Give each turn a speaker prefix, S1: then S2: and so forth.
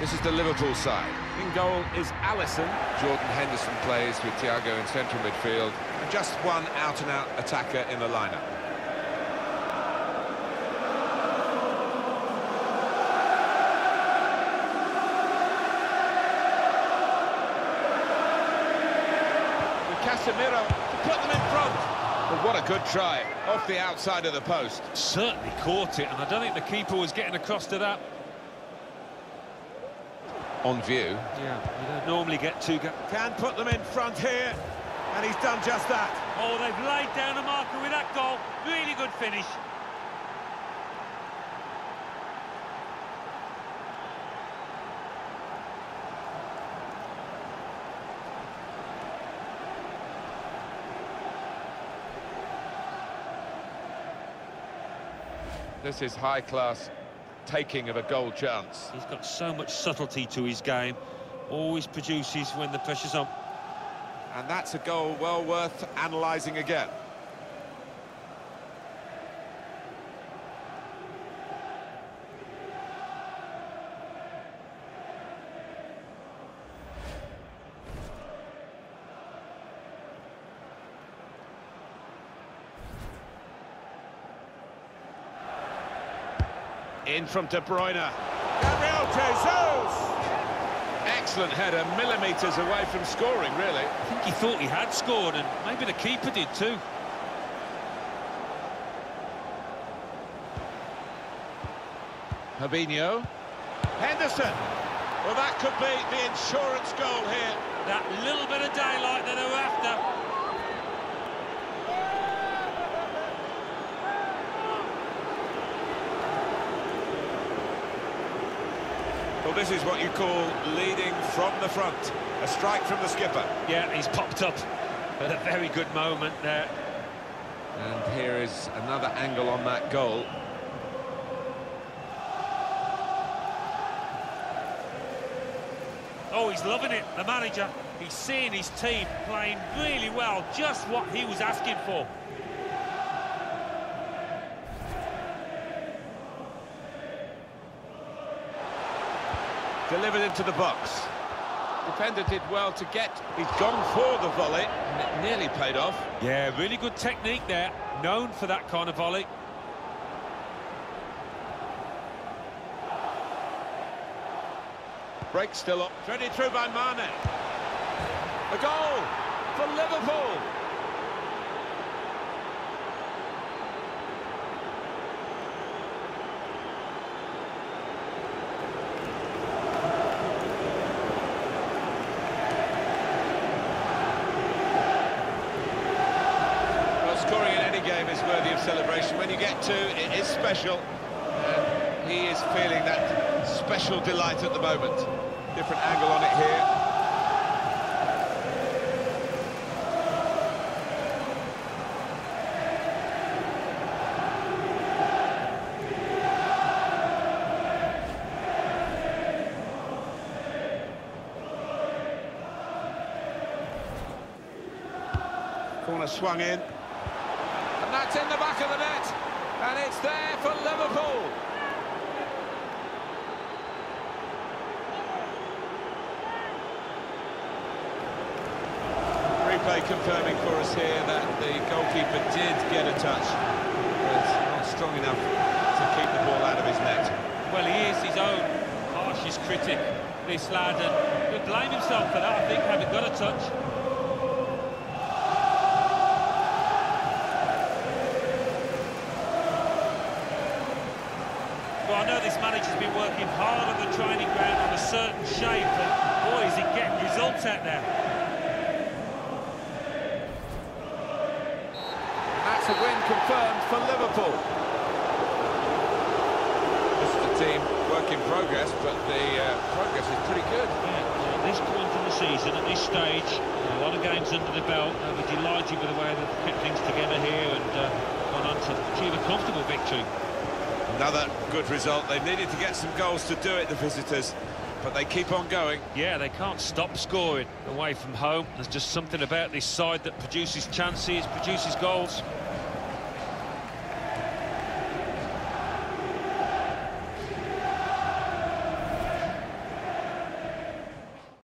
S1: This is the Liverpool side.
S2: In goal is Alisson.
S1: Jordan Henderson plays with Thiago in central midfield. And just one out-and-out attacker in the lineup. Casemiro to put them in front. But what a good try, off the outside of the post.
S2: Certainly caught it, and I don't think the keeper was getting across to that.
S1: On view.
S2: Yeah, you don't normally get two...
S1: Can put them in front here, and he's done just that.
S2: Oh, they've laid down a marker with that goal. Really good finish.
S1: This is high-class taking of a goal chance.
S2: He's got so much subtlety to his game. Always produces when the pressure's on.
S1: And that's a goal well worth analysing again. In from De Bruyne. Gabriel Jesus! Excellent header, millimetres away from scoring, really.
S2: I think he thought he had scored, and maybe the keeper did too.
S1: Fabinho. Henderson. Well, that could be the insurance goal here.
S2: That little bit of daylight that they were
S1: Well, this is what you call leading from the front. A strike from the skipper.
S2: Yeah, he's popped up at a very good moment there.
S1: And here is another angle on that goal.
S2: Oh, he's loving it, the manager. He's seeing his team playing really well, just what he was asking for.
S1: Delivered into the box. Defender did well to get... He's gone for the volley, and it nearly paid off.
S2: Yeah, really good technique there. Known for that kind of volley.
S1: Break still up. Threaded through by Mane. A goal for Liverpool. Celebration. When you get two, it is special. And he is feeling that special delight at the moment. Different angle on it here. Corner swung in. And that's in the back of the net. And it's there for Liverpool. Replay confirming for us here that the goalkeeper did get a touch, but not strong enough to keep the ball out of his net.
S2: Well, he is his own harshest critic, this lad, and would blame himself for that, I think, having got a touch. Know this manager's been working hard on the training ground on a certain shape, and boy, is he getting results out there.
S1: That's a win confirmed for Liverpool. This is a team work in progress, but the uh, progress is pretty good.
S2: Yeah, at this point in the season, at this stage, a lot of games under the belt. Uh, we're delighted with the way they've kept things together here and uh, gone on to achieve a comfortable victory.
S1: Another good result. They needed to get some goals to do it, the visitors, but they keep on going.
S2: Yeah, they can't stop scoring away from home. There's just something about this side that produces chances, produces goals.